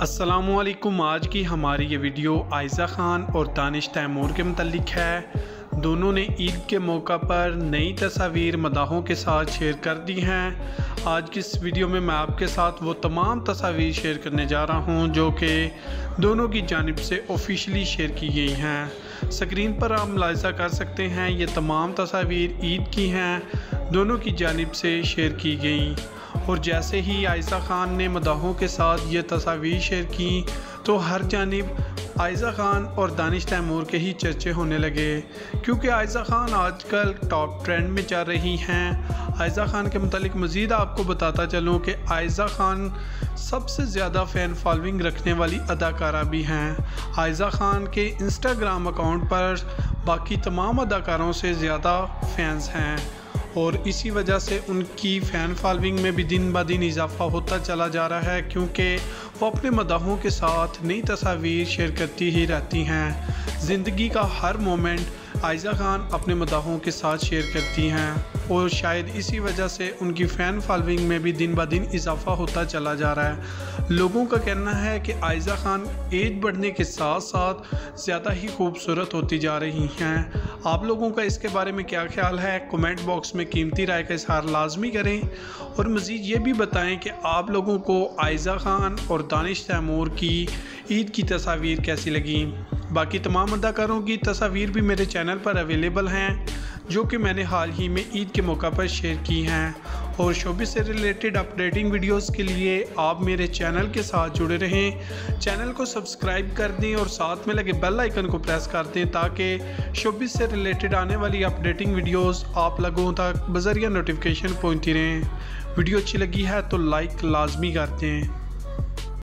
असलकुम आज की हमारी ये वीडियो आयज़ा ख़ान और दानिश तैमूर के मतलब है। दोनों ने ईद के मौका पर नई तस्वीर मदाहों के साथ शेयर कर दी हैं। आज की इस वीडियो में मैं आपके साथ वो तमाम तस्वीर शेयर करने जा रहा हूँ जो कि दोनों की जानब से ऑफिशियली शेयर की गई हैं। स्क्रीन पर आप मुलाजा कर सकते हैं। ये तमाम तस्वीर ईद की हैं। दोनों की जानब से शेयर की गई। और जैसे ही आयशा ख़ान ने मदाहों के साथ ये तस्वीर शेयर की तो हर जानब आयज़ा ख़ान और दानिश तैमूर के ही चर्चे होने लगे। क्योंकि आयज़ा ख़ान आजकल टॉप ट्रेंड में चल रही हैं। आयज़ा ख़ान के मतलब मज़ीद आपको बताता चलूँ कि आयज़ा ख़ान सबसे ज़्यादा फ़ैन फॉलोइंग रखने वाली अदाकारा भी हैं। आयज़ा ख़ान के इंस्टाग्राम अकाउंट पर बाकी तमाम अदाकारों से ज़्यादा फैंस हैं। और इसी वजह से उनकी फ़ैन फॉलोइंग में भी दिन ब दिन इजाफ़ा होता चला जा रहा है, क्योंकि वो अपने मदाहों के साथ नई तस्वीर शेयर करती ही रहती हैं। ज़िंदगी का हर मोमेंट आयज़ा ख़ान अपने मदाहों के साथ शेयर करती हैं और शायद इसी वजह से उनकी फ़ैन फॉलोइंग में भी दिन ब दिन इजाफ़ा होता चला जा रहा है। लोगों का कहना है कि आयज़ा ख़ान एज बढ़ने के साथ साथ ज़्यादा ही खूबसूरत होती जा रही हैं। आप लोगों का इसके बारे में क्या ख्याल है? कमेंट बॉक्स में कीमती राय का इजहार लाजमी करें और मज़ीद ये भी बताएँ कि आप लोगों को आयज़ा ख़ान और दानिश तैमूर की ईद की तस्वीर कैसी लगी। बाकी तमाम अदाकारों की तस्वीर भी मेरे चैनल पर अवेलेबल हैं, जो कि मैंने हाल ही में ईद के मौका पर शेयर की हैं। और शोबे से रिलेटेड अपडेटिंग वीडियोस के लिए आप मेरे चैनल के साथ जुड़े रहें। चैनल को सब्सक्राइब कर दें और साथ में लगे बेल आइकन को प्रेस कर दें, ताकि शोबे से रिलेटेड आने वाली अपडेटिंग वीडियोस आप लोगों तक बजरिया नोटिफिकेशन पहुँचती रहें। वीडियो अच्छी लगी है तो लाइक लाजमी कर हैं